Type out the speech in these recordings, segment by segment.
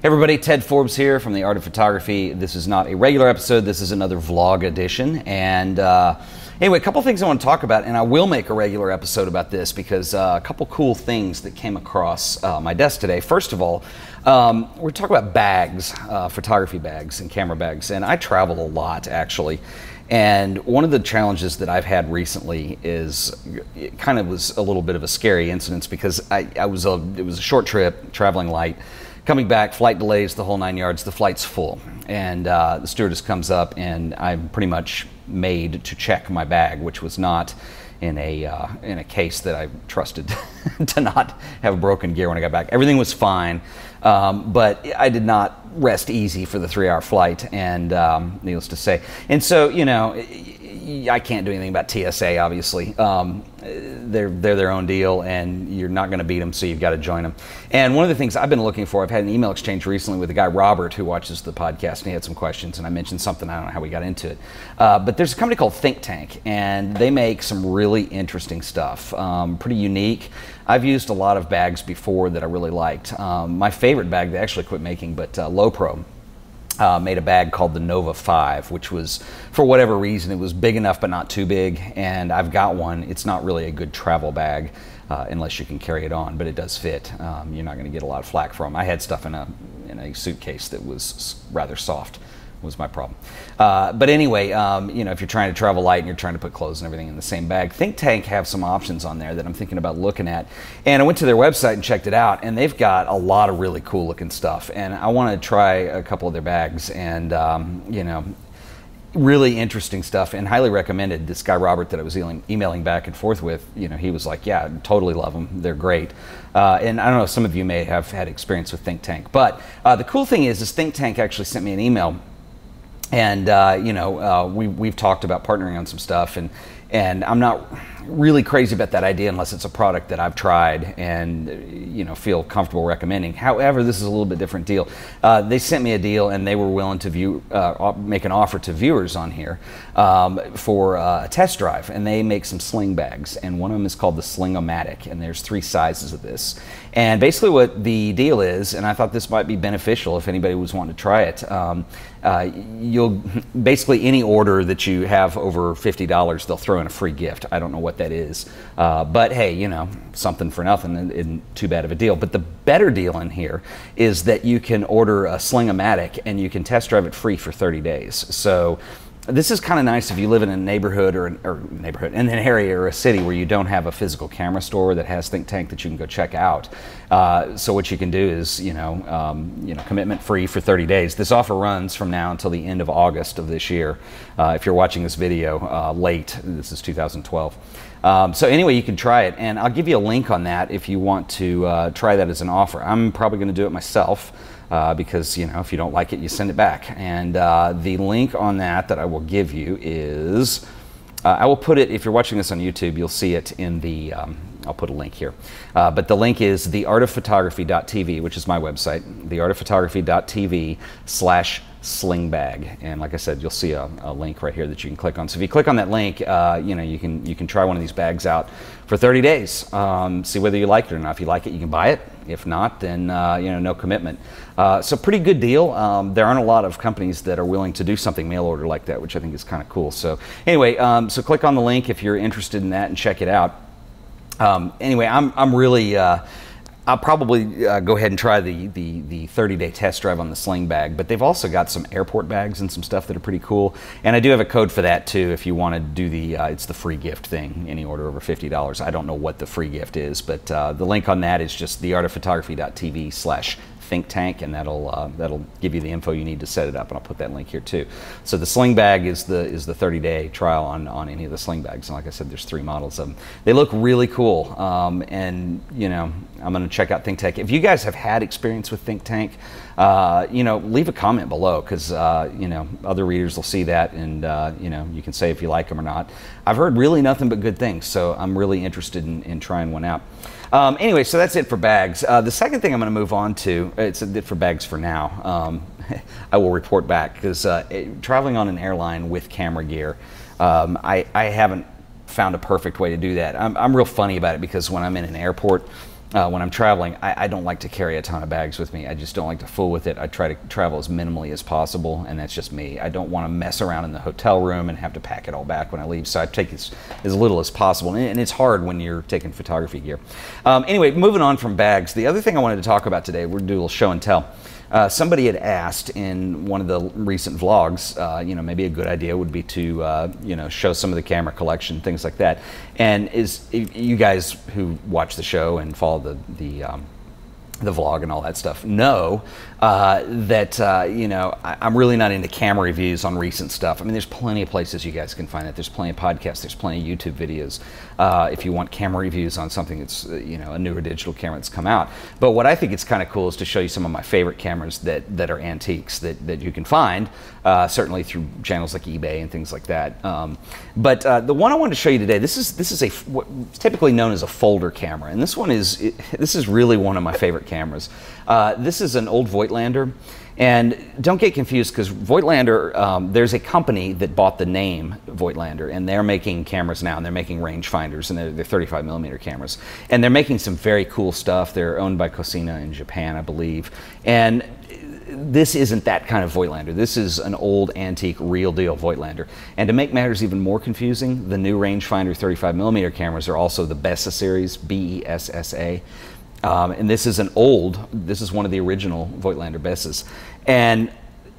Hey everybody, Ted Forbes here from The Art of Photography. This is not a regular episode, this is another vlog edition. And uh, anyway, a couple things I want to talk about, and I will make a regular episode about this because uh, a couple cool things that came across uh, my desk today. First of all, um, we're talking about bags, uh, photography bags and camera bags, and I travel a lot actually. And one of the challenges that I've had recently is it kind of was a little bit of a scary incident because I, I was a, it was a short trip, traveling light coming back, flight delays, the whole nine yards. The flight's full, and uh, the stewardess comes up, and I'm pretty much made to check my bag, which was not in a uh, in a case that I trusted to not have broken gear when I got back. Everything was fine, um, but I did not rest easy for the three-hour flight, and um, needless to say, and so you know I can't do anything about TSA, obviously. Um, they're, they're their own deal, and you're not going to beat them, so you've got to join them. And one of the things I've been looking for, I've had an email exchange recently with a guy, Robert, who watches the podcast, and he had some questions, and I mentioned something, I don't know how we got into it. Uh, but there's a company called Think Tank, and they make some really interesting stuff, um, pretty unique. I've used a lot of bags before that I really liked. Um, my favorite bag, they actually quit making, but uh, Lowepro uh, made a bag called the Nova 5, which was, for whatever reason, it was big enough but not too big. And I've got one. It's not really a good travel bag uh, unless you can carry it on, but it does fit. Um, you're not going to get a lot of flack from. I had stuff in a in a suitcase that was rather soft was my problem. Uh, but anyway, um, you know, if you're trying to travel light and you're trying to put clothes and everything in the same bag, Think Tank have some options on there that I'm thinking about looking at. And I went to their website and checked it out, and they've got a lot of really cool looking stuff. And I want to try a couple of their bags, and um, you know, really interesting stuff and highly recommended. This guy Robert that I was emailing back and forth with, you know, he was like, "Yeah, totally love them. They're great." Uh, and I don't know, some of you may have had experience with Think Tank, but uh, the cool thing is, is Think Tank actually sent me an email and uh, you know uh, we we've talked about partnering on some stuff and and I'm not really crazy about that idea unless it's a product that I've tried and you know feel comfortable recommending. However, this is a little bit different deal. Uh, they sent me a deal and they were willing to view uh, make an offer to viewers on here um, for uh, a test drive, and they make some sling bags, and one of them is called the Sling-O-Matic, and there's three sizes of this. And basically, what the deal is, and I thought this might be beneficial if anybody was wanting to try it. Um, uh, you'll basically any order that you have over fifty dollars, they'll throw a free gift. I don't know what that is, uh, but hey, you know, something for nothing isn't too bad of a deal. But the better deal in here is that you can order a Sling-O-Matic and you can test drive it free for thirty days. So this is kind of nice if you live in a neighborhood or, an, or neighborhood in an area or a city where you don't have a physical camera store that has Think Tank that you can go check out. Uh, so what you can do is, you know, um, you know, commitment free for 30 days. This offer runs from now until the end of August of this year. Uh, if you're watching this video uh, late, this is 2012. Um, so anyway, you can try it, and I'll give you a link on that if you want to uh, try that as an offer. I'm probably going to do it myself uh, because you know if you don't like it, you send it back. And uh, the link on that that I will give you is uh, I will put it if you're watching this on YouTube, you'll see it in the. Um, I'll put a link here, uh, but the link is theartofphotography.tv, which is my website. Theartofphotography.tv slash slingbag. And like i said you'll see a, a, link right here that you can click on. So if you click on that link uh, you know you can you can try one of these bags out for 30 days um, see whether you like it or not. If you like it you can buy it. If not then uh, you know no commitment. Uh, so pretty good deal. Um, there aren't a lot of companies that are willing to do something mail order like that which i think is kind of cool. So anyway um, so click on the link if you're interested in that and check it out um, anyway i'm, I'm really uh, I'll probably uh, go ahead and try the, the, the 30 day test drive on the sling bag, but they've also got some airport bags and some stuff that are pretty cool. And I do have a code for that too if you want to do the, uh, it's the free gift thing, any order over $50. I don't know what the free gift is, but uh, the link on that is just theartofphotography.tv slash think tank, and that'll uh, that'll give you the info you need to set it up. And I'll put that link here too. So the sling bag is the is the 30 day trial on on any of the sling bags. And like I said, there's three models of them. They look really cool, um, and you know I'm going to check out Think Tank. If you guys have had experience with Think Tank, uh, you know leave a comment below because uh, you know other readers will see that, and uh, you know you can say if you like them or not. I've heard really nothing but good things, so I'm really interested in, in trying one out. Um, anyway, so that's it for bags. Uh, the second thing I'm going to move on to, it's it for bags for now. Um, I will report back because uh, traveling on an airline with camera gear, um, I, I haven't found a perfect way to do that. I'm, I'm real funny about it because when I'm in an airport, uh, when I'm traveling, I, I, don't like to carry a ton of bags with me. I just don't like to fool with it. I try to travel as minimally as possible, and that's just me. I don't want to mess around in the hotel room and have to pack it all back when I leave. So I take as, as little as possible, and it's hard when you're taking photography gear. Um, anyway, moving on from bags, the other thing I wanted to talk about today, we're going to do a little show and tell. Uh, somebody had asked in one of the recent vlogs, uh, you know, maybe a good idea would be to, uh, you know, show some of the camera collection, things like that. And is you guys who watch the show and follow the the um, the vlog and all that stuff know uh, that uh, you know I, am really not into camera reviews on recent stuff. I mean, there's plenty of places you guys can find it. There's plenty of podcasts. There's plenty of YouTube videos. Uh, if you want camera reviews on something that's uh, you know a newer digital camera that's come out. But what I think is kind of cool is to show you some of my favorite cameras that that are antiques that that you can find uh, certainly through channels like eBay and things like that. Um, but uh, the one I wanted to show you today, this is this is a what's typically known as a folder camera, and this one is it, this is really one of my favorite cameras. this is an old Voigtlander. And don't get confused because Voigtlander, um, there's a company that bought the name Voigtlander, and they're making cameras now, and they're making rangefinders, and they're, they're 35 millimeter cameras, and they're making some very cool stuff. They're owned by Cosina in Japan, I believe, and this isn't that kind of Voigtlander. This is an old, antique, real deal Voigtlander. And to make matters even more confusing, the new rangefinder 35 millimeter cameras are also the Bessa series, B E S S A. Um, and this is an old, this is one of the original Voigtlander Bessas. And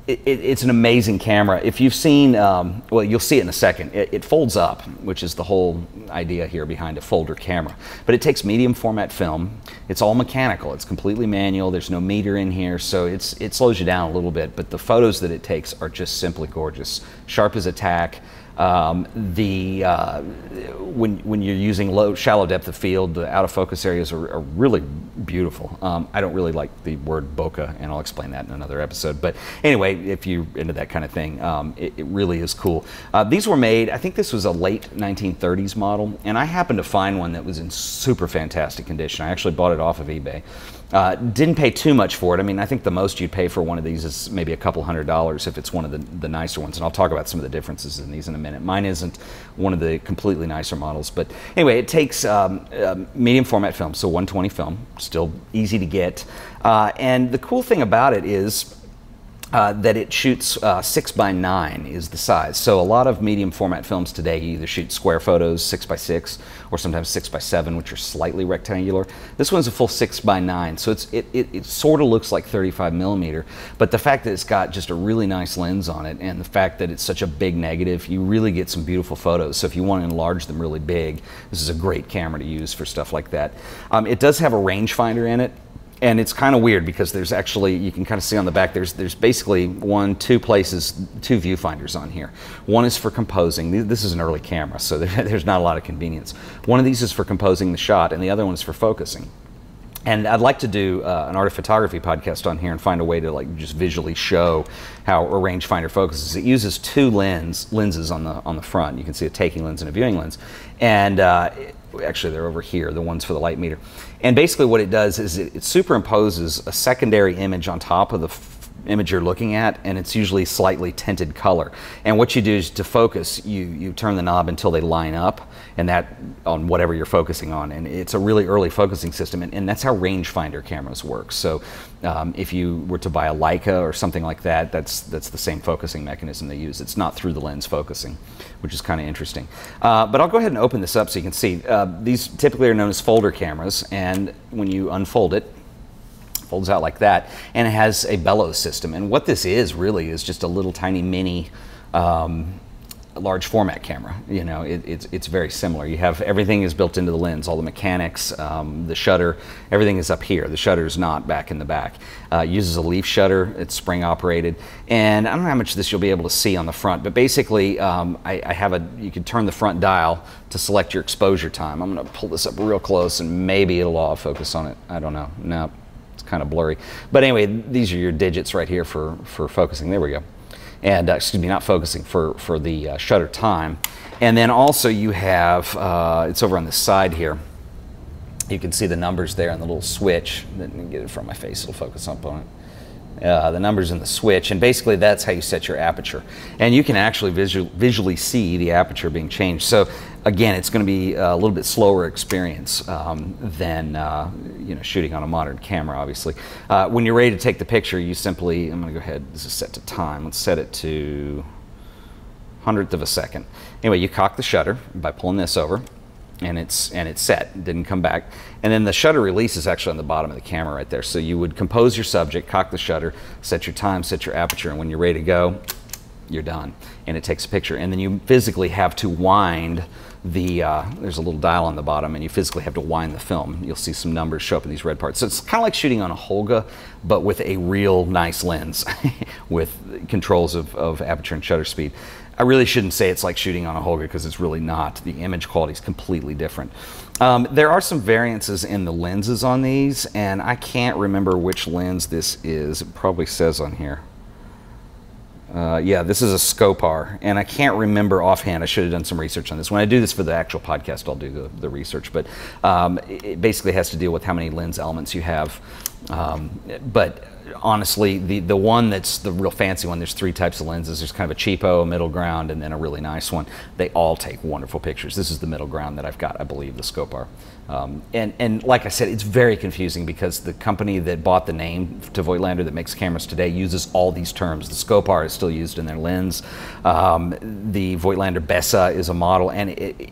it, it, it's an amazing camera. If you've seen, um, well, you'll see it in a second. It, it, folds up, which is the whole idea here behind a folder camera. But it takes medium format film. It's all mechanical. It's completely manual. There's no meter in here, so it's, it slows you down a little bit. But the photos that it takes are just simply gorgeous. Sharp as a tack. Um, the uh, when when you're using low shallow depth of field, the out of focus areas are, are really beautiful. Um, I don't really like the word bokeh, and I'll explain that in another episode. But anyway, if you're into that kind of thing, um, it, it, really is cool. Uh, these were made. I think this was a late 1930s model, and I happened to find one that was in super fantastic condition. I actually bought it off of eBay. Uh, didn't pay too much for it. I mean, I think the most you'd pay for one of these is maybe a couple hundred dollars if it's one of the, the nicer ones. And I'll talk about some of the differences in these in a minute. Mine isn't one of the completely nicer models. But anyway, it takes um, uh, medium format film, so 120 film, still easy to get. Uh, and the cool thing about it is uh, that it shoots uh, 6 by 9 is the size. So a lot of medium format films today either shoot square photos 6 by 6 or sometimes 6 by 7 which are slightly rectangular. This one's a full 6 by 9 so it's, it, it, it sort of looks like 35 millimeter but the fact that it's got just a really nice lens on it and the fact that it's such a big negative you really get some beautiful photos. So if you want to enlarge them really big this is a great camera to use for stuff like that. Um, it does have a rangefinder in it and it's kind of weird because there's actually you can kind of see on the back there's there's basically one two places two viewfinders on here one is for composing this is an early camera so there's not a lot of convenience one of these is for composing the shot and the other one is for focusing and I'd like to do uh, an art of photography podcast on here and find a way to like just visually show how a rangefinder focuses. It uses two lens lenses on the on the front. You can see a taking lens and a viewing lens, and uh, actually they're over here, the ones for the light meter. And basically what it does is it, superimposes a secondary image on top of the image you're looking at and it's usually slightly tinted color. And what you do is to focus you you turn the knob until they line up and that on whatever you're focusing on. And it's a really early focusing system and, and that's how rangefinder cameras work. So um, if you were to buy a Leica or something like that that's that's the same focusing mechanism they use. It's not through the lens focusing which is kind of interesting. Uh, but I'll go ahead and open this up so you can see. Uh, these typically are known as folder cameras and when you unfold it folds out like that, and it has a bellows system. And what this is really is just a little tiny mini um, large format camera. You know, it, it's, it's very similar. You have everything is built into the lens, all the mechanics, um, the shutter, everything is up here. The shutter is not back in the back. Uh, uses a leaf shutter, it's spring operated. And I don't know how much of this you'll be able to see on the front, but basically um, I, I, have a, you can turn the front dial to select your exposure time. I'm gonna pull this up real close and maybe it'll autofocus on it. I don't know. No, kind of blurry. But anyway, these are your digits right here for, for focusing. There we go. And uh, excuse me, not focusing, for, for the uh, shutter time. And then also you have, uh, it's over on the side here. You can see the numbers there and the little switch. Let me get it from my face, it'll focus up on it. Uh, the numbers in the switch, and basically that's how you set your aperture. And you can actually visual, visually see the aperture being changed. So again, it's going to be a little bit slower experience um, than uh, you know shooting on a modern camera. Obviously, uh, when you're ready to take the picture, you simply I'm going to go ahead. This is set to time. Let's set it to hundredth of a second. Anyway, you cock the shutter by pulling this over, and it's and it's set. Didn't come back. And then the shutter release is actually on the bottom of the camera right there. So you would compose your subject, cock the shutter, set your time, set your aperture, and when you're ready to go, you're done. And it takes a picture. And then you physically have to wind the uh, there's a little dial on the bottom and you physically have to wind the film you'll see some numbers show up in these red parts so it's kind of like shooting on a Holga but with a real nice lens with controls of, of aperture and shutter speed I really shouldn't say it's like shooting on a Holga because it's really not. The image quality is completely different. Um, there are some variances in the lenses on these, and I can't remember which lens this is. It probably says on here. Uh, yeah, this is a Skopar, and I can't remember offhand. I should have done some research on this. When I do this for the actual podcast, I'll do the, the research, but um, it basically has to deal with how many lens elements you have. Um, but honestly, the, the one that's the real fancy one, there's three types of lenses. There's kind of a cheapo, a middle ground, and then a really nice one. They all take wonderful pictures. This is the middle ground that I've got, I believe, the Skopar. Um, and, and like I said, it's very confusing because the company that bought the name to Voigtlander that makes cameras today uses all these terms. The Skopar is still used in their lens. Um, the Voigtlander Bessa is a model, and it,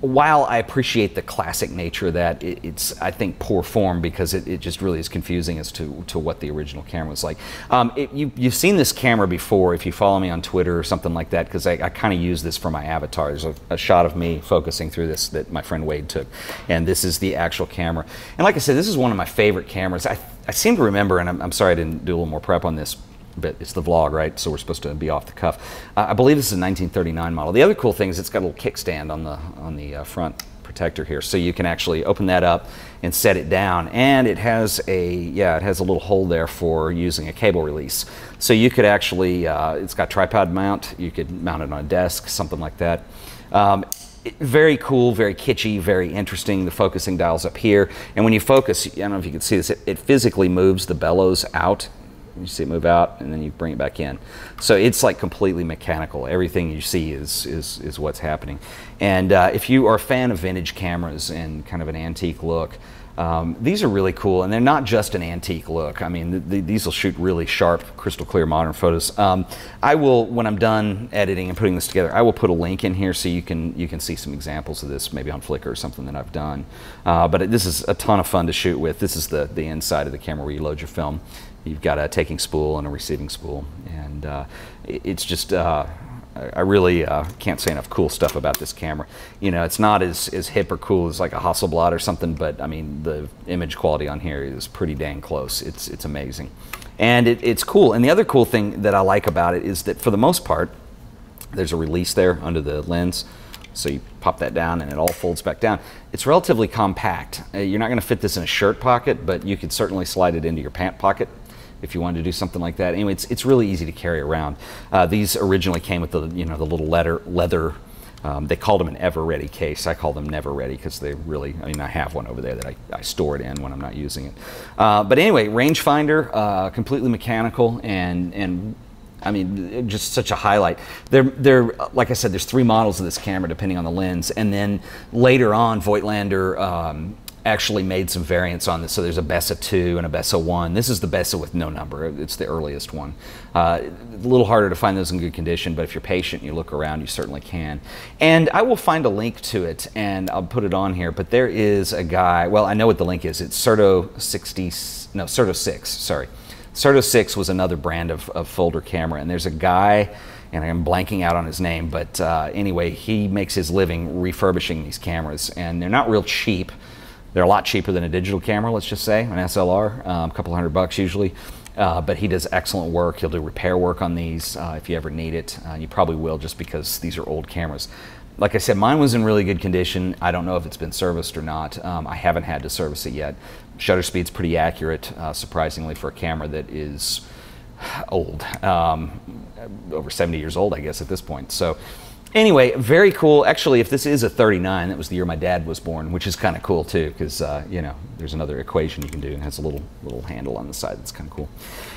while I appreciate the classic nature of that, it, it's I think poor form because it, it, just really is confusing as to, to what the original camera was like. Um, it, you, have seen this camera before if you follow me on Twitter or something like that because I, I kind of use this for my avatar. There's a, a, shot of me focusing through this that my friend Wade took, and this is the actual camera. And like I said, this is one of my favorite cameras. I, I seem to remember, and I'm, I'm sorry I didn't do a little more prep on this but it's the vlog, right? So we're supposed to be off the cuff. Uh, I believe this is a 1939 model. The other cool thing is it's got a little kickstand on the on the uh, front protector here, so you can actually open that up and set it down. And it has a yeah, it has a little hole there for using a cable release. So you could actually, uh, it's got tripod mount. You could mount it on a desk, something like that. Um, very cool, very kitschy, very interesting. The focusing dial's up here. And when you focus, I don't know if you can see this, it, it physically moves the bellows out you see it move out, and then you bring it back in. So it's like completely mechanical. Everything you see is is, is what's happening. And uh, if you are a fan of vintage cameras and kind of an antique look, um, these are really cool, and they're not just an antique look. I mean, the, the, these will shoot really sharp, crystal clear modern photos. Um, I will, when I'm done editing and putting this together, I will put a link in here so you can you can see some examples of this, maybe on Flickr or something that I've done. Uh, but it, this is a ton of fun to shoot with. This is the the inside of the camera where you load your film. You've got a taking spool and a receiving spool, and uh, it's just. Uh, I really uh, can't say enough cool stuff about this camera. You know, it's not as, as hip or cool as like a Hasselblad or something, but I mean, the image quality on here is pretty dang close. It's, it's amazing. And it, it's cool. And the other cool thing that I like about it is that for the most part, there's a release there under the lens. So you pop that down and it all folds back down. It's relatively compact. Uh, you're not going to fit this in a shirt pocket, but you could certainly slide it into your pant pocket if you wanted to do something like that. Anyway, it's, it's really easy to carry around. Uh, these originally came with the, you know, the little leather, leather um, they called them an ever ready case. I call them never ready because they really, I mean, I have one over there that I, I store it in when I'm not using it. Uh, but anyway, rangefinder, uh, completely mechanical and, and I mean, just such a highlight. They're, they're, like I said, there's three models of this camera depending on the lens, and then later on, Voigtlander um, actually made some variants on this. So there's a Bessa 2 and a Bessa 1. This is the Bessa with no number. It's the earliest one. Uh, a little harder to find those in good condition, but if you're patient and you look around, you certainly can. And I will find a link to it and I'll put it on here, but there is a guy, well, I know what the link is. It's Certo 60, no, Certo 6, sorry. Certo 6 was another brand of, of folder camera, and there's a guy and I'm blanking out on his name, but uh, anyway, he makes his living refurbishing these cameras, and they're not real cheap. They're a lot cheaper than a digital camera, let's just say, an SLR, um, a couple hundred bucks usually. Uh, but he does excellent work. He'll do repair work on these uh, if you ever need it. Uh, you probably will just because these are old cameras. Like I said, mine was in really good condition. I don't know if it's been serviced or not. Um, I haven't had to service it yet. Shutter speed's pretty accurate, uh, surprisingly, for a camera that is old, um, over 70 years old, I guess, at this point. So anyway, very cool. Actually, if this is a 39, that was the year my dad was born, which is kind of cool too, because uh, you know there's another equation you can do. It has a little little handle on the side that's kind of cool.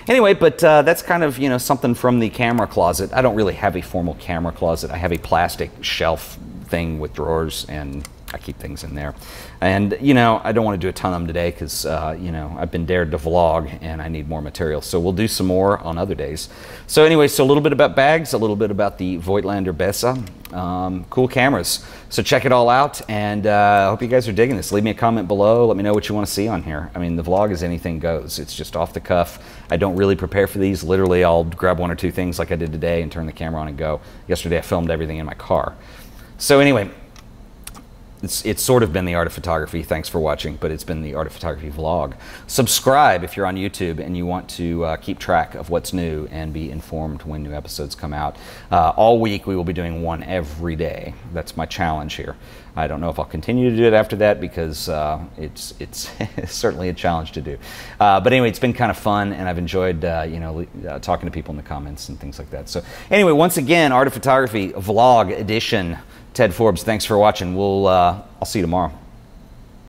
Anyway, but uh, that's kind of you know something from the camera closet. I don't really have a formal camera closet. I have a plastic shelf thing with drawers and I keep things in there. And, you know, I don't want to do a ton of them today because, uh, you know, I've been dared to vlog and I need more material. So we'll do some more on other days. So anyway, so a little bit about bags, a little bit about the Voigtlander Bessa. Um, cool cameras. So check it all out and uh, I uh, hope you guys are digging this. Leave me a comment below. Let me know what you want to see on here. I mean, the vlog is anything goes. It's just off the cuff. I don't really prepare for these. Literally, I'll grab one or two things like I did today and turn the camera on and go. Yesterday, I filmed everything in my car. So anyway, it's, it's sort of been the art of photography. Thanks for watching, but it's been the art of photography vlog. Subscribe if you're on YouTube and you want to uh, keep track of what's new and be informed when new episodes come out. Uh, all week we will be doing one every day. That's my challenge here. I don't know if I'll continue to do it after that because uh, it's, it's certainly a challenge to do. Uh, but anyway, it's been kind of fun and I've enjoyed uh, you know uh, talking to people in the comments and things like that. So anyway, once again, Art of Photography vlog edition. Ted Forbes, thanks for watching. We'll, uh, I'll see you tomorrow.